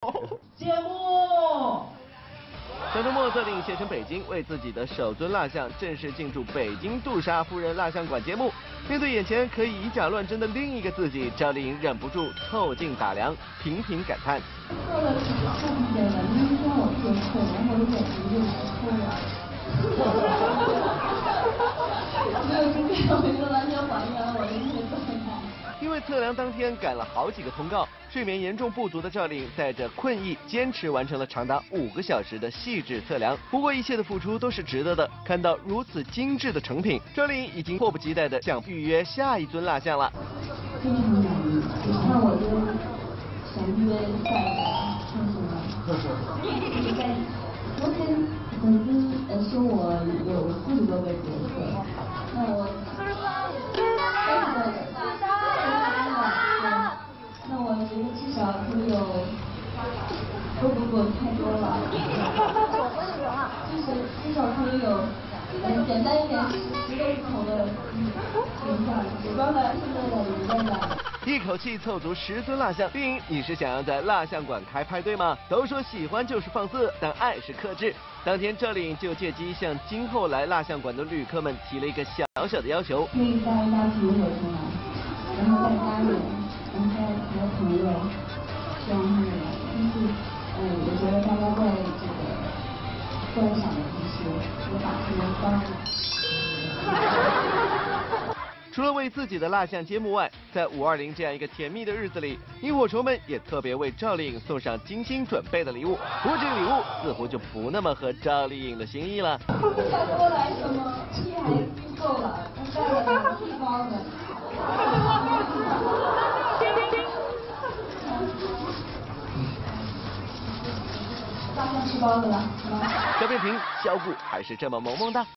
节目。小周末，特令现身北京，为自己的首尊蜡像正式进驻北京杜莎夫人蜡像馆节目。面对眼前可以以假乱真的另一个自己，赵丽颖忍不住凑近打量，频频感叹。没有今天，我就完全还原了我的那个状态。因为测量当天赶了好几个通告，睡眠严重不足的赵丽颖带着困意，坚持完成了长达五个小时的细致测量。不过一切的付出都是值得的。看到如此精致的成品，赵丽颖已经迫不及待的想预约下一尊蜡像了。非常满意，那我就想约下一个上什么？在昨天粉丝呃说我有四十多个角色，那我不不不，太多了。至少至少可以有，嗯，简单一点，十个不同的形象，古装的、现代的、民间的。一口气凑足十尊蜡像，丽颖，你是想要在蜡像馆开派对吗？都说喜欢就是放肆，但爱是克制。当天，赵丽颖就借机向今后来蜡像馆的旅客们提了一个小小的要求。可以带一家庭伙出来，然后再家人。除了为自己的蜡像揭幕外，在五二零这样一个甜蜜的日子里，萤火虫们也特别为赵丽颖送上精心准备的礼物。不过这个礼物似乎就不那么合赵丽颖的心意了。不想给我来什么？气还是够了，带了两屉包的。吃包子了，小贝平，小布还是这么萌萌的。